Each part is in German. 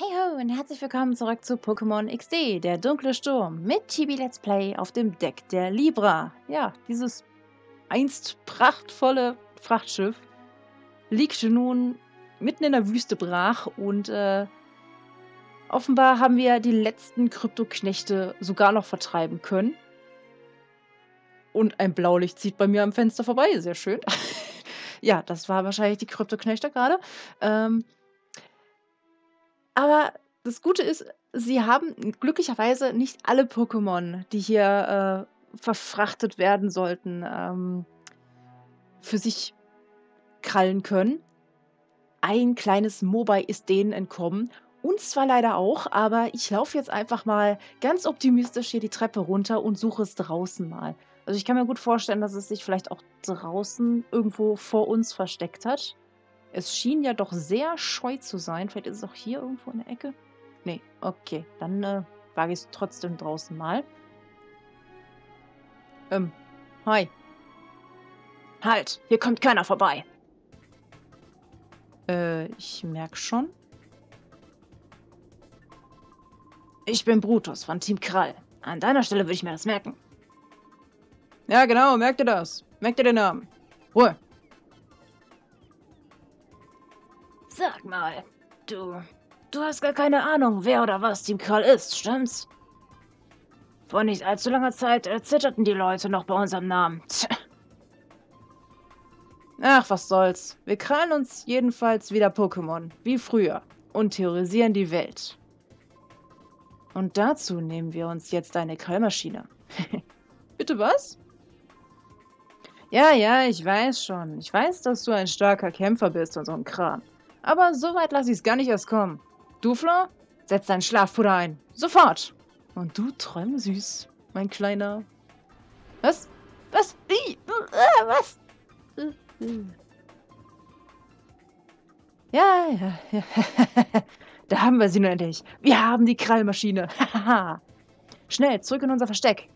Hey ho und herzlich willkommen zurück zu Pokémon XD, der dunkle Sturm, mit Chibi Let's Play auf dem Deck der Libra. Ja, dieses einst prachtvolle Frachtschiff liegt nun mitten in der Wüste brach und äh, offenbar haben wir die letzten Kryptoknechte sogar noch vertreiben können. Und ein Blaulicht zieht bei mir am Fenster vorbei, sehr schön. ja, das war wahrscheinlich die Kryptoknechte gerade. Ähm, aber das Gute ist, sie haben glücklicherweise nicht alle Pokémon, die hier äh, verfrachtet werden sollten, ähm, für sich krallen können. Ein kleines Mobai ist denen entkommen. Uns zwar leider auch, aber ich laufe jetzt einfach mal ganz optimistisch hier die Treppe runter und suche es draußen mal. Also ich kann mir gut vorstellen, dass es sich vielleicht auch draußen irgendwo vor uns versteckt hat. Es schien ja doch sehr scheu zu sein. Vielleicht ist es auch hier irgendwo in der Ecke. Nee, okay. Dann äh, wage ich es trotzdem draußen mal. Ähm, hi. Halt, hier kommt keiner vorbei. Äh, ich merke schon. Ich bin Brutus von Team Krall. An deiner Stelle würde ich mir das merken. Ja, genau, merkt ihr das. Merkt ihr den Namen. Ruhe. Sag mal, du. Du hast gar keine Ahnung, wer oder was Team Krall ist, stimmt's? Vor nicht allzu langer Zeit erzitterten die Leute noch bei unserem Namen. Tch. Ach, was soll's. Wir krallen uns jedenfalls wieder Pokémon, wie früher, und theorisieren die Welt. Und dazu nehmen wir uns jetzt eine Krallmaschine. Bitte was? Ja, ja, ich weiß schon. Ich weiß, dass du ein starker Kämpfer bist und so ein Kram. Aber so weit lasse ich es gar nicht erst kommen. Du, Flo, setz dein Schlafpuder ein. Sofort. Und du träum süß, mein Kleiner. Was? Was? Wie? Äh, was? Ja, ja, ja. da haben wir sie nun endlich. Wir haben die Krallmaschine. Schnell, zurück in unser Versteck.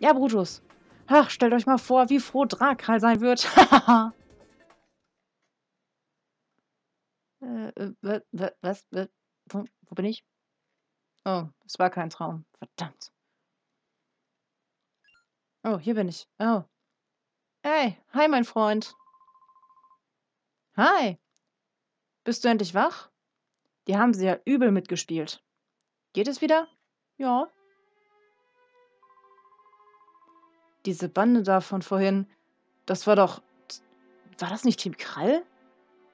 Ja, Brutus. Ach, stellt euch mal vor, wie froh Drakral sein wird. Hahaha. Äh, was, was, was, wo, wo bin ich? Oh, es war kein Traum. Verdammt. Oh, hier bin ich. Oh. Hey, hi, mein Freund. Hi. Bist du endlich wach? Die haben sie ja übel mitgespielt. Geht es wieder? Ja. Diese Bande da von vorhin, das war doch... War das nicht Team Krall?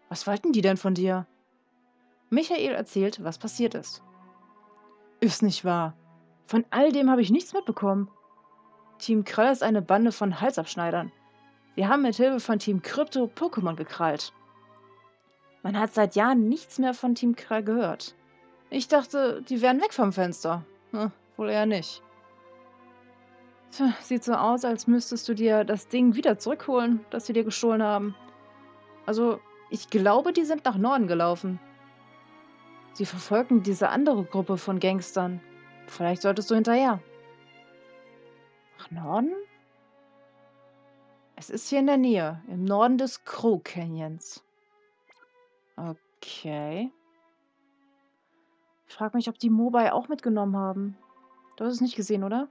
Was wollten die denn von dir? Michael erzählt, was passiert ist. Ist nicht wahr. Von all dem habe ich nichts mitbekommen. Team Krall ist eine Bande von Halsabschneidern. Wir haben mit Hilfe von Team Krypto Pokémon gekrallt. Man hat seit Jahren nichts mehr von Team Krall gehört. Ich dachte, die wären weg vom Fenster. Hm, wohl eher nicht. Sieht so aus, als müsstest du dir das Ding wieder zurückholen, das sie dir gestohlen haben. Also, ich glaube, die sind nach Norden gelaufen. Sie verfolgen diese andere Gruppe von Gangstern. Vielleicht solltest du hinterher. Nach Norden? Es ist hier in der Nähe, im Norden des Crow Canyons. Okay. Ich frage mich, ob die Mobile auch mitgenommen haben. Du hast es nicht gesehen, oder?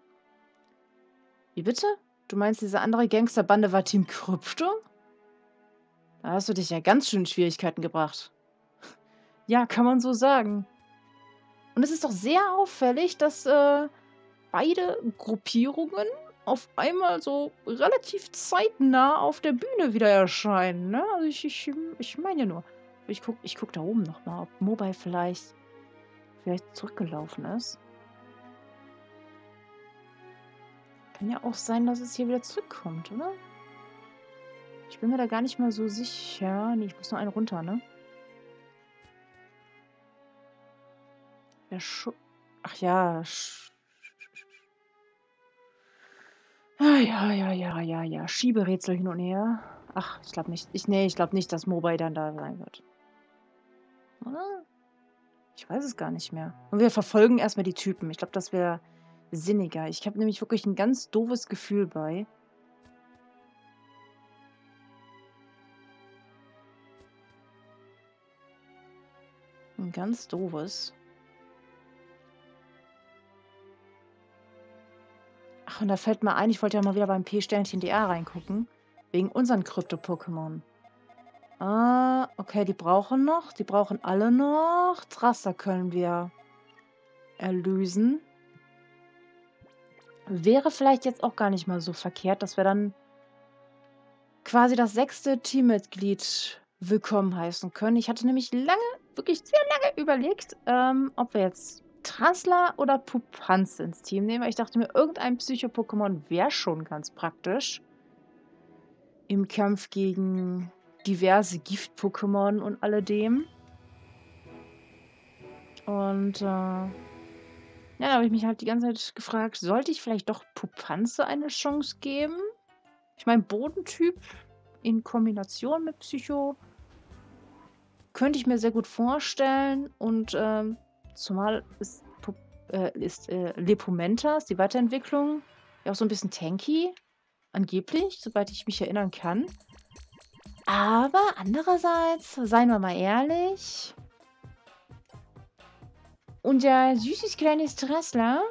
Wie bitte? Du meinst, diese andere Gangsterbande war Team Krypto? Da hast du dich ja ganz schön in Schwierigkeiten gebracht. Ja, kann man so sagen. Und es ist doch sehr auffällig, dass äh, beide Gruppierungen auf einmal so relativ zeitnah auf der Bühne wieder erscheinen. Ne? Also ich, ich, ich meine ja nur. Ich gucke ich guck da oben nochmal, ob Mobile vielleicht, vielleicht zurückgelaufen ist. Kann ja auch sein, dass es hier wieder zurückkommt, oder? Ich bin mir da gar nicht mal so sicher. Nee, ich muss nur einen runter, ne? Der Ach ja. Sch ah, ja, ja, ja, ja, ja. Schieberätsel hin und her. Ach, ich glaube nicht. Ich, nee, ich glaube nicht, dass Mobile dann da sein wird. Oder? Ich weiß es gar nicht mehr. Und wir verfolgen erstmal die Typen. Ich glaube, das wäre sinniger. Ich habe nämlich wirklich ein ganz doofes Gefühl bei. Ganz doofes. Ach, und da fällt mir ein, ich wollte ja mal wieder beim P-Sternchen DA reingucken. Wegen unseren Krypto-Pokémon. Ah, okay, die brauchen noch. Die brauchen alle noch. Trasser können wir erlösen. Wäre vielleicht jetzt auch gar nicht mal so verkehrt, dass wir dann quasi das sechste Teammitglied willkommen heißen können. Ich hatte nämlich lange, wirklich sehr lange überlegt, ähm, ob wir jetzt Trassler oder Pupanz ins Team nehmen. Ich dachte mir, irgendein Psycho-Pokémon wäre schon ganz praktisch. Im Kampf gegen diverse Gift-Pokémon und alledem. Und äh, ja, da habe ich mich halt die ganze Zeit gefragt, sollte ich vielleicht doch Pupanze eine Chance geben? Ich meine, Bodentyp in Kombination mit Psycho könnte ich mir sehr gut vorstellen. Und ähm, zumal ist, äh, ist äh, Lepomentas, die Weiterentwicklung, ja auch so ein bisschen tanky. Angeblich, soweit ich mich erinnern kann. Aber andererseits, seien wir mal ehrlich, unser süßes kleines Dressler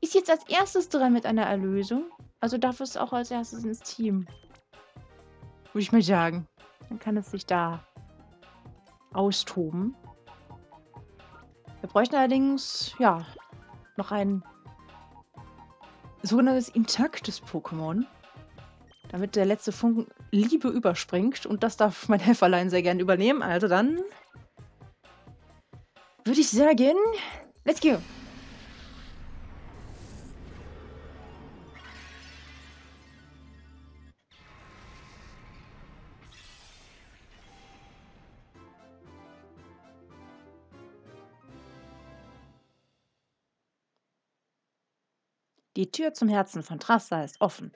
ist jetzt als erstes dran mit einer Erlösung. Also darf es auch als erstes ins Team. Würde ich mal sagen. Dann kann es sich da austoben. Wir bräuchten allerdings, ja, noch ein sogenanntes intaktes Pokémon. Damit der letzte Funken Liebe überspringt. Und das darf mein Helferlein sehr gern übernehmen. Also dann würde ich sagen, let's go. Die Tür zum Herzen von Trassa ist offen.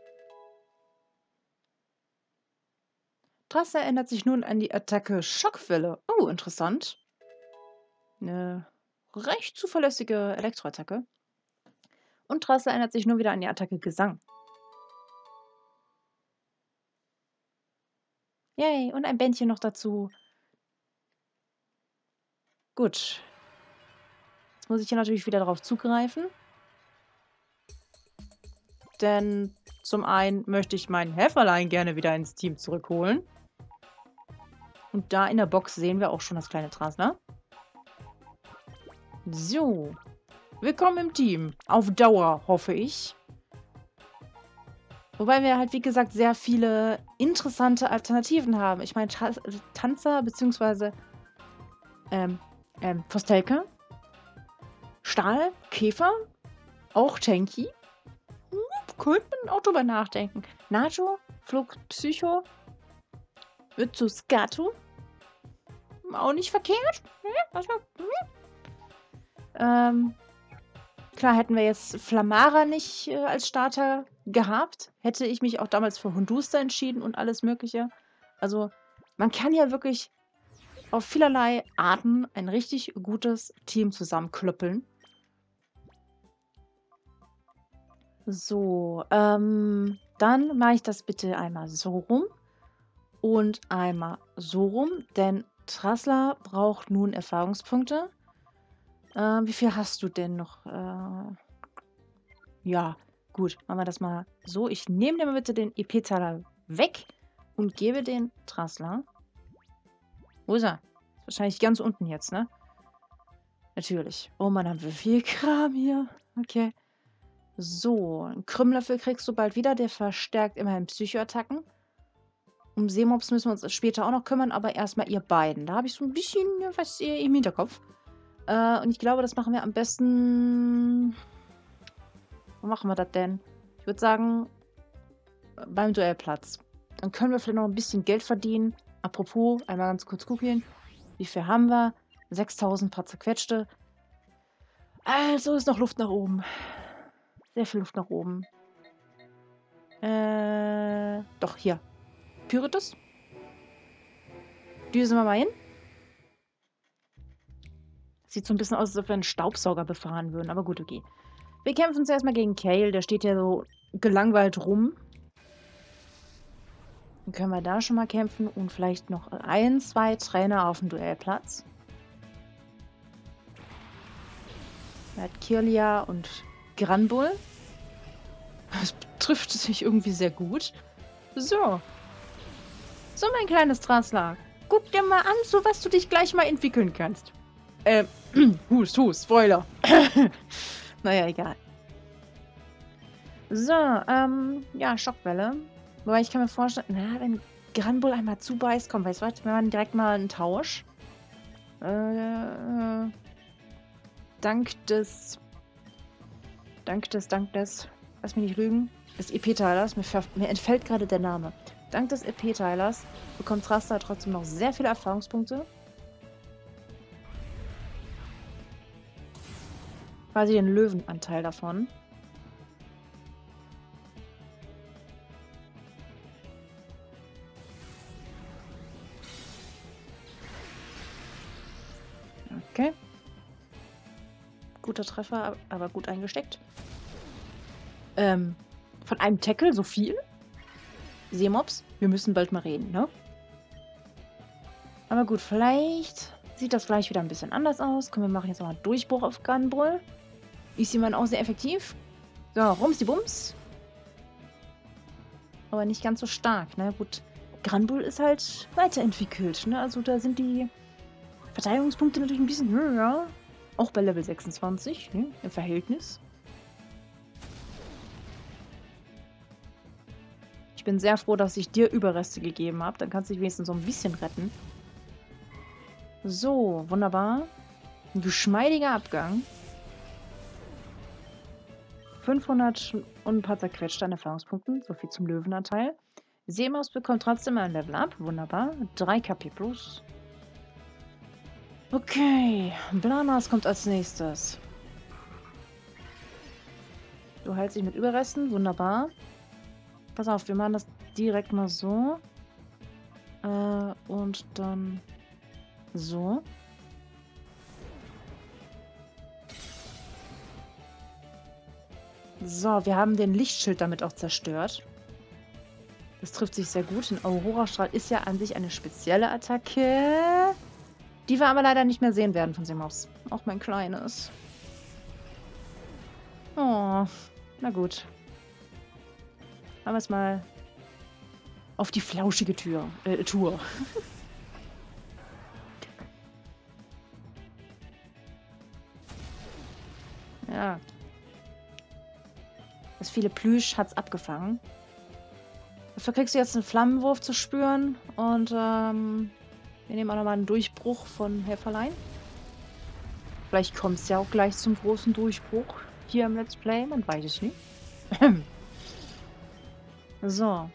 Trassa erinnert sich nun an die Attacke Schockwelle. Oh, interessant. Eine recht zuverlässige Elektroattacke. Und Trassa erinnert sich nun wieder an die Attacke Gesang. Yay, und ein Bändchen noch dazu. Gut. Jetzt muss ich hier natürlich wieder darauf zugreifen. Denn zum einen möchte ich meinen Helferlein gerne wieder ins Team zurückholen. Und da in der Box sehen wir auch schon das kleine Trasler. So. Willkommen im Team. Auf Dauer, hoffe ich. Wobei wir halt, wie gesagt, sehr viele interessante Alternativen haben. Ich meine, Tanzer bzw. Ähm, ähm, Postelke, Stahl, Käfer, auch Tanky könnte man auch drüber nachdenken. Nacho, Flug Psycho, wird zu Skato. Auch nicht verkehrt. Also, ähm, klar, hätten wir jetzt Flamara nicht äh, als Starter gehabt, hätte ich mich auch damals für Hunduster entschieden und alles Mögliche. Also, man kann ja wirklich auf vielerlei Arten ein richtig gutes Team zusammenklöppeln. So, ähm, dann mache ich das bitte einmal so rum und einmal so rum, denn Trassler braucht nun Erfahrungspunkte. Ähm, wie viel hast du denn noch? Äh, ja, gut, machen wir das mal so. Ich nehme dir mal bitte den EP-Zahler weg und gebe den Trassler. Wo ist er? Wahrscheinlich ganz unten jetzt, ne? Natürlich. Oh Mann, haben wir viel Kram hier. Okay. So, einen Krümlöffel kriegst du bald wieder. Der verstärkt immerhin Psychoattacken. Um Seemobs müssen wir uns später auch noch kümmern, aber erstmal ihr beiden. Da habe ich so ein bisschen was im Hinterkopf. Äh, und ich glaube, das machen wir am besten... Wo machen wir das denn? Ich würde sagen, beim Duellplatz. Dann können wir vielleicht noch ein bisschen Geld verdienen. Apropos, einmal ganz kurz gucken. Wie viel haben wir? 6000 paar zerquetschte. Also ist noch Luft nach oben sehr viel Luft nach oben. Äh, doch, hier. Pyritus? Düsen wir mal hin. Sieht so ein bisschen aus, als ob wir einen Staubsauger befahren würden, aber gut, okay. Wir kämpfen zuerst mal gegen Kale, der steht ja so gelangweilt rum. Dann können wir da schon mal kämpfen und vielleicht noch ein, zwei Trainer auf dem Duellplatz. Er hat Kirlia und Granbull. Das trifft sich irgendwie sehr gut. So. So, mein kleines Trasler. Guck dir mal an, so was du dich gleich mal entwickeln kannst. Ähm, hust, hust, Spoiler. naja, egal. So, ähm, ja, Schockwelle. Wobei ich kann mir vorstellen, na, wenn Granbull einmal zubeißt, komm, weißt du was, wir machen direkt mal einen Tausch. Äh, dank des, dank des, dank des, lass mich nicht lügen, des EP-Teilers, mir, mir entfällt gerade der Name. Dank des EP-Teilers bekommt Rasta trotzdem noch sehr viele Erfahrungspunkte. Quasi den Löwenanteil davon. Guter Treffer, aber gut eingesteckt. Ähm, von einem Tackle so viel? Seemops, wir müssen bald mal reden, ne? Aber gut, vielleicht sieht das gleich wieder ein bisschen anders aus. Komm, wir machen jetzt mal Durchbruch auf Gunbull. Ist jemand auch sehr effektiv. So, rumsi bums. Aber nicht ganz so stark, ne? Gut, Granbull ist halt weiterentwickelt, ne? Also da sind die Verteidigungspunkte natürlich ein bisschen höher. Auch bei Level 26, ne? Im Verhältnis. Ich bin sehr froh, dass ich dir Überreste gegeben habe. Dann kannst du dich wenigstens so ein bisschen retten. So, wunderbar. Ein geschmeidiger Abgang. 500 und ein paar zerquetschte an Erfahrungspunkten. So viel zum Löwenanteil. Seemaus bekommt trotzdem ein Level Up. Wunderbar. 3 KP plus. Okay, Blanas kommt als nächstes. Du heilst dich mit Überresten, wunderbar. Pass auf, wir machen das direkt mal so. Äh, und dann so. So, wir haben den Lichtschild damit auch zerstört. Das trifft sich sehr gut. Ein Aurora-Strahl ist ja an sich eine spezielle Attacke. Die wir aber leider nicht mehr sehen werden von Seemops. Auch mein Kleines. Oh, na gut. Machen wir es mal auf die flauschige Tür, äh, Tour. ja. Das viele Plüsch hat's abgefangen. Dafür kriegst du jetzt einen Flammenwurf zu spüren und ähm, wir nehmen auch nochmal einen Durchbruch von Helferlein. Vielleicht kommt es ja auch gleich zum großen Durchbruch hier im Let's Play. Man weiß es nicht. so.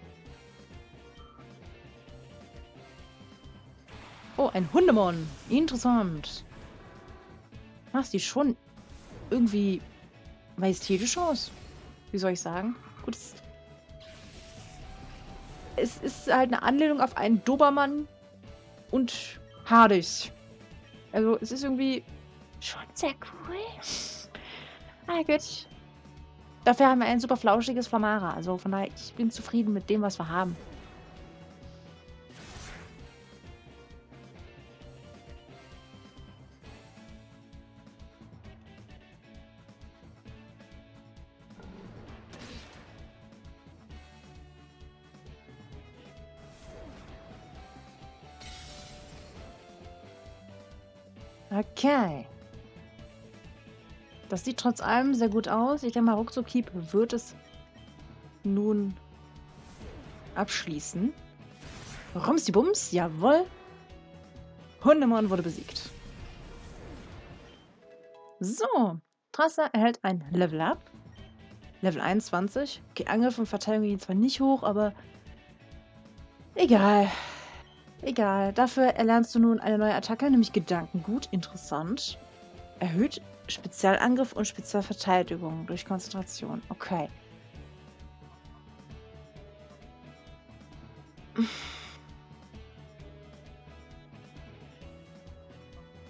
Oh, ein Hundemon. Interessant. Ach, sieht schon irgendwie majestätisch aus. Wie soll ich sagen? Gut, es ist halt eine Anlehnung auf einen Dobermann, und Hades. Also es ist irgendwie schon sehr cool. Ah gut. Dafür haben wir ein super flauschiges Flamara. Also von daher, ich bin zufrieden mit dem, was wir haben. Okay. Das sieht trotz allem sehr gut aus. Ich denke mal, ruckzuck wird es nun abschließen. Rumsi Bums, jawohl. Hundemon wurde besiegt. So, Trasse erhält ein Level Up. Level 21. Okay, Angriff und Verteidigung gehen zwar nicht hoch, aber egal. Egal, dafür erlernst du nun eine neue Attacke, nämlich Gedankengut. Interessant. Erhöht Spezialangriff und Spezialverteidigung durch Konzentration. Okay.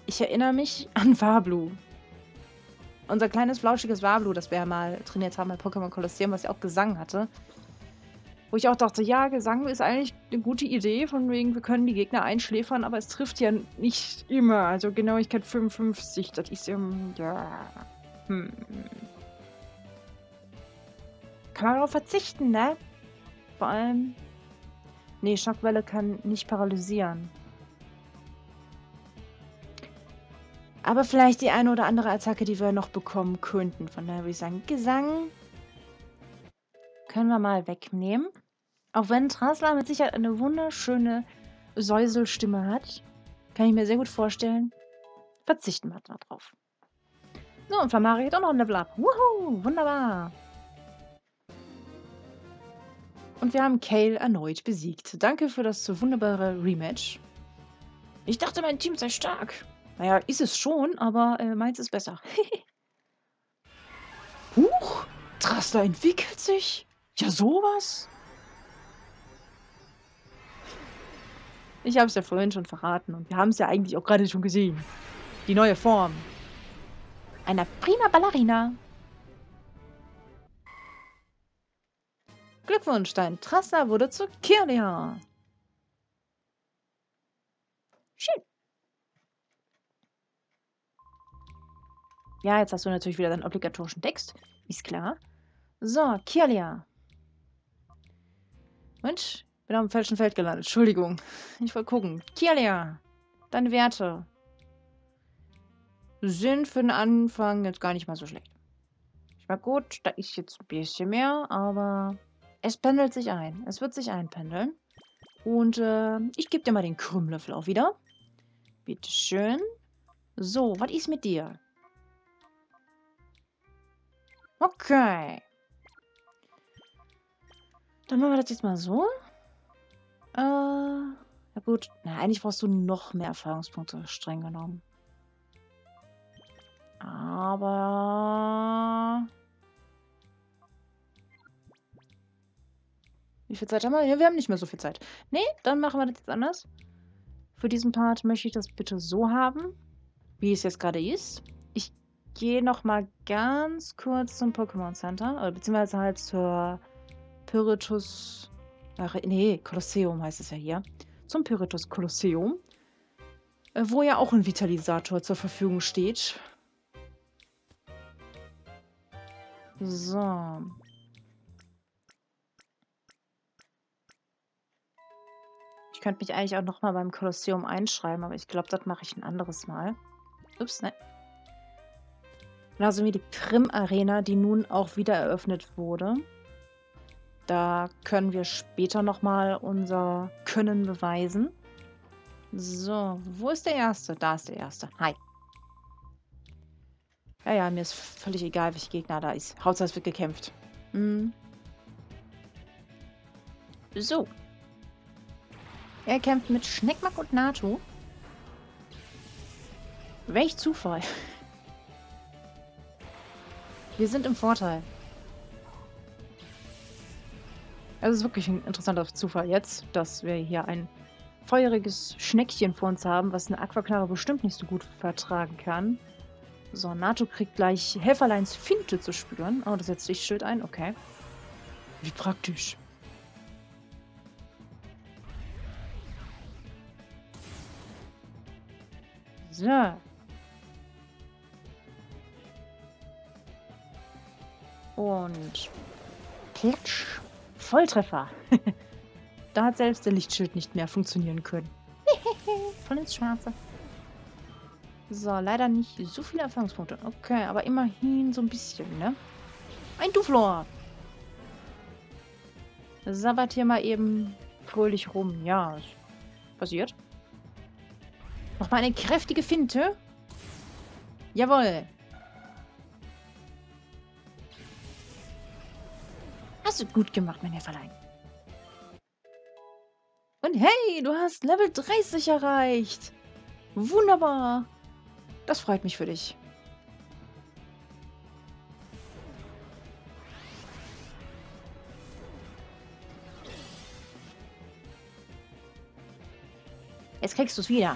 Ich erinnere mich an Wablu. Unser kleines, flauschiges Wablu, das wir ja mal trainiert haben bei Pokémon Colosseum, was ja auch Gesang hatte. Wo ich auch dachte, ja, Gesang ist eigentlich eine gute Idee, von wegen, wir können die Gegner einschläfern, aber es trifft ja nicht immer. Also Genauigkeit 55, das ist ja, ja. Hm. Kann man darauf verzichten, ne? Vor allem... Nee, Schockwelle kann nicht paralysieren. Aber vielleicht die eine oder andere Attacke, die wir noch bekommen könnten. Von daher würde ich sagen, Gesang können wir mal wegnehmen. Auch wenn Trasla mit Sicherheit eine wunderschöne Säuselstimme hat, kann ich mir sehr gut vorstellen, verzichten wir darauf. So, und Flamari hat auch noch ein Level Up. Wuhu, wunderbar. Und wir haben Kale erneut besiegt. Danke für das wunderbare Rematch. Ich dachte, mein Team sei stark. Naja, ist es schon, aber äh, meins ist besser. Huch, Trasla entwickelt sich. Ja, sowas. Ich habe es ja vorhin schon verraten und wir haben es ja eigentlich auch gerade schon gesehen. Die neue Form. Einer prima Ballerina. Glückwunsch, dein Trasser wurde zu Kirlia. Schön. Ja, jetzt hast du natürlich wieder deinen obligatorischen Text. Ist klar. So, Kirlia. Mensch, bin auf dem falschen Feld gelandet. Entschuldigung. Ich wollte gucken. Kirlia, deine Werte sind für den Anfang jetzt gar nicht mal so schlecht. Ich war gut, da ist jetzt ein bisschen mehr, aber es pendelt sich ein. Es wird sich einpendeln. Und äh, ich gebe dir mal den Krümlöffel auch wieder. Bitteschön. So, was ist mit dir? Okay. Dann machen wir das jetzt mal so. Äh, ja gut. Na, eigentlich brauchst du noch mehr Erfahrungspunkte, streng genommen. Aber... Wie viel Zeit haben wir? Ja, wir haben nicht mehr so viel Zeit. Nee, dann machen wir das jetzt anders. Für diesen Part möchte ich das bitte so haben, wie es jetzt gerade ist. Ich gehe noch mal ganz kurz zum Pokémon Center, oder beziehungsweise halt zur Pyritus... Ach, nee, Kolosseum heißt es ja hier. Zum Pyritus Kolosseum. Äh, wo ja auch ein Vitalisator zur Verfügung steht. So. Ich könnte mich eigentlich auch nochmal beim Kolosseum einschreiben, aber ich glaube, das mache ich ein anderes Mal. Ups, ne. Genauso wie die Prim-Arena, die nun auch wieder eröffnet wurde. Da können wir später nochmal unser Können beweisen. So, wo ist der Erste? Da ist der Erste. Hi. Ja, ja, mir ist völlig egal, welcher Gegner da ist. Hauptsache es wird gekämpft. Hm. So. Er kämpft mit Schneckmack und Nato. Welch Zufall. Wir sind im Vorteil. Es ist wirklich ein interessanter Zufall jetzt, dass wir hier ein feuriges Schneckchen vor uns haben, was eine Aquaknarre bestimmt nicht so gut vertragen kann. So, Nato kriegt gleich Helferleins Finte zu spüren. Oh, das setzt Lichtschild ein. Okay. Wie praktisch. So. Und Klatsch. Volltreffer. da hat selbst der Lichtschild nicht mehr funktionieren können. Voll ins Schwarze. So, leider nicht so viele Erfahrungspunkte. Okay, aber immerhin so ein bisschen, ne? Ein Duflor! Sabbert hier mal eben fröhlich rum. Ja, passiert. Nochmal eine kräftige Finte. Jawohl. Hast du gut gemacht, mein Helferlein. Und hey, du hast Level 30 erreicht. Wunderbar. Das freut mich für dich. Jetzt kriegst du es wieder.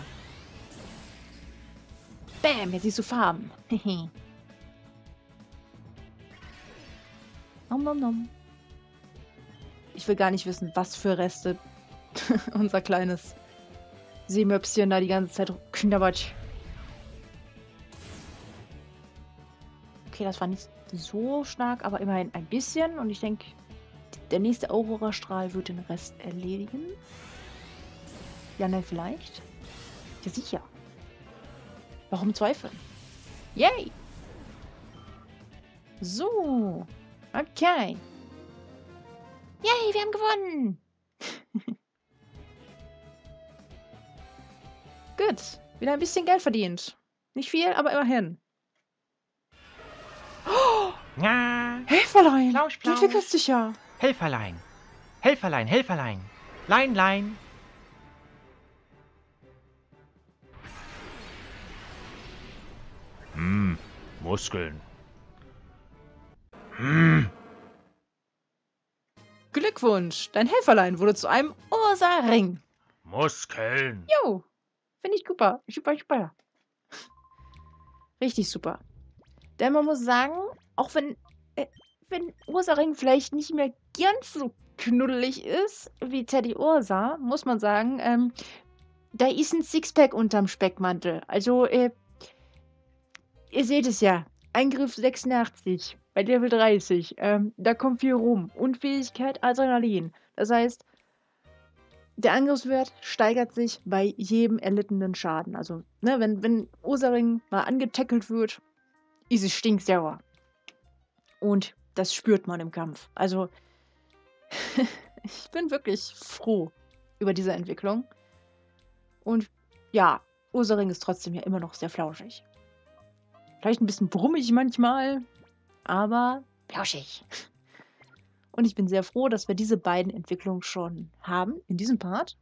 Bam, jetzt siehst du Farben. nom, nom, nom. Will gar nicht wissen, was für Reste unser kleines Seemöpschen da die ganze Zeit knabbert. Okay, das war nicht so stark, aber immerhin ein bisschen. Und ich denke, der nächste Aurora-Strahl wird den Rest erledigen. Ja, nein, vielleicht. Ja, sicher. Warum zweifeln? Yay! So. Okay. Yay, wir haben gewonnen! Gut. Wieder ein bisschen Geld verdient. Nicht viel, aber immerhin. Oh! Ja. Helferlein! Plausch, Du plausch. entwickelst dich ja. Helferlein. Helferlein, Helferlein. Lein, Lein. Hm, Muskeln. Hm. Glückwunsch! Dein Helferlein wurde zu einem Ursa-Ring. Muskeln. Jo, finde ich super. Super, super. Richtig super. Denn man muss sagen, auch wenn, äh, wenn Ursa-Ring vielleicht nicht mehr ganz so knuddelig ist wie Teddy Ursa, muss man sagen, ähm, da ist ein Sixpack unterm Speckmantel. Also, äh, ihr seht es ja. Eingriff 86 bei Level 30. Ähm, da kommt viel rum. Unfähigkeit, Adrenalin. Das heißt, der Angriffswert steigert sich bei jedem erlittenen Schaden. Also, ne, wenn, wenn Ursaring mal angetackelt wird, ist es stinksauer. Und das spürt man im Kampf. Also, ich bin wirklich froh über diese Entwicklung. Und ja, Ursaring ist trotzdem ja immer noch sehr flauschig. Vielleicht ein bisschen brummig manchmal, aber flauschig. Und ich bin sehr froh, dass wir diese beiden Entwicklungen schon haben in diesem Part.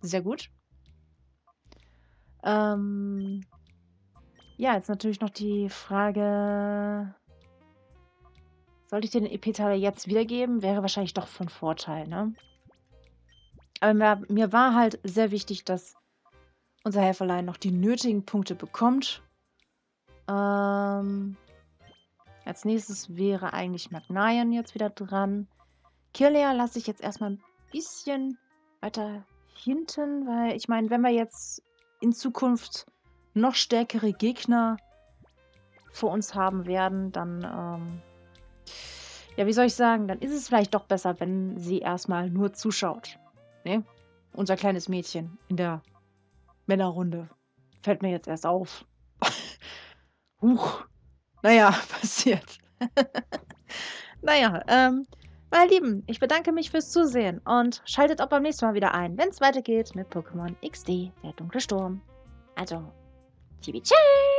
Sehr gut. Ähm, ja, jetzt natürlich noch die Frage, sollte ich den EP-Teil jetzt wiedergeben? Wäre wahrscheinlich doch von Vorteil, ne? Aber mir war halt sehr wichtig, dass unser Helferlein noch die nötigen Punkte bekommt. Ähm, als nächstes wäre eigentlich Magnian jetzt wieder dran. Kirlia lasse ich jetzt erstmal ein bisschen weiter hinten, weil ich meine, wenn wir jetzt in Zukunft noch stärkere Gegner vor uns haben werden, dann, ähm, ja, wie soll ich sagen, dann ist es vielleicht doch besser, wenn sie erstmal nur zuschaut. Ne? Unser kleines Mädchen in der Männerrunde. Fällt mir jetzt erst auf. Huch. Naja, passiert. naja, ähm, meine Lieben, ich bedanke mich fürs Zusehen und schaltet auch beim nächsten Mal wieder ein, wenn es weitergeht mit Pokémon XD, der dunkle Sturm. Also, Tschüss!